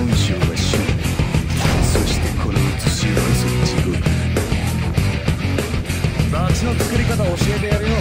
はそしてこの写しをこそ地獄バチの作り方教えてやるよ